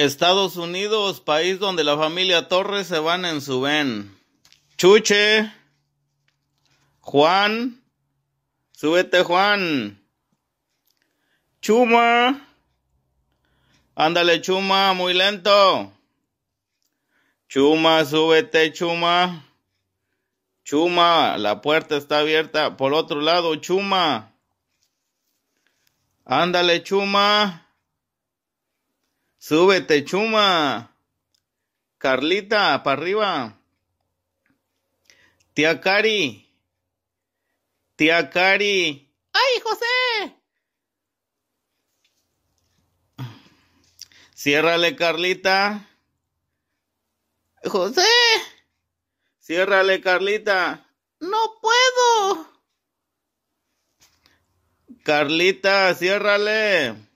Estados Unidos, país donde la familia Torres se van en su ven. Chuche. Juan. Súbete, Juan. Chuma. Ándale, Chuma, muy lento. Chuma, súbete, Chuma. Chuma, la puerta está abierta. Por otro lado, Chuma. Ándale, Chuma. Súbete, Chuma. Carlita, para arriba. Tía Cari. Tía Cari. ¡Ay, José! Ciérrale, Carlita. José. Ciérrale, Carlita. No puedo. Carlita, ciérrale.